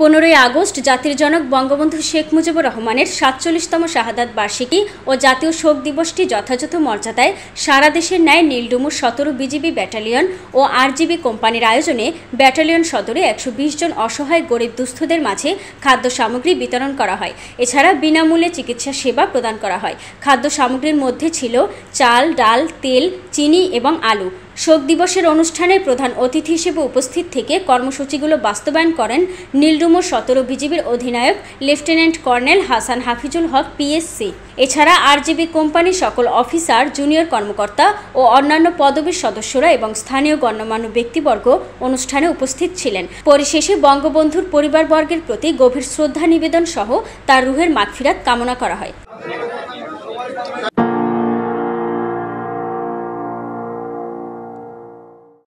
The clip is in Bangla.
পনেরোই আগস্ট জাতির জনক বঙ্গবন্ধু শেখ মুজিবুর রহমানের সাতচল্লিশতম শাহাদাত বার্ষিকী ও জাতীয় শোক দিবসটি যথাযথ মর্যাদায় সারা দেশের ন্যায় নীলডুমুর সতেরো বিজিবি ব্যাটালিয়ন ও আরজিবি কোম্পানির আয়োজনে ব্যাটালিয়ন সদরে একশো বিশ জন অসহায় গরিব দুস্থদের মাঝে খাদ্য সামগ্রী বিতরণ করা হয়। এছাড়া বিনামূল্যে চিকিৎসা সেবা প্রদান করা হয়। খাদ্য সামগ্রীর মধ্যে ছিল চাল, ডাল, তেল, চিনি এবং আলু। শোক দিবসের অনুষ্ঠানে প্রধান অতিথি হিসেবে উপস্থিত থেকে কর্মসূচিগুলো বাস্তবায়ন করেন নীলডুমো সতেরো বিজিবির অধিনায়ক lieutenant colonel Hasan Hafizul Haque, PSC. এছাড়া আরজিবি কোম্পানির সকল অফিসার, জুনিয়র কর্মকর্তা ও অন্যান্য পদবীর সদস্যরা এবং স্থানীয় গণ্যমান্য ব্যক্তিবর্গ অনুষ্ঠানে উপস্থিত ছিলেন। পরিশেষে বঙ্গবন্ধুর পরিবারবর্গের প্রতি গভীর শ্রদ্ধা নিবেদন সহ তার রুহের মাগফিরাত কামনা করা হয়।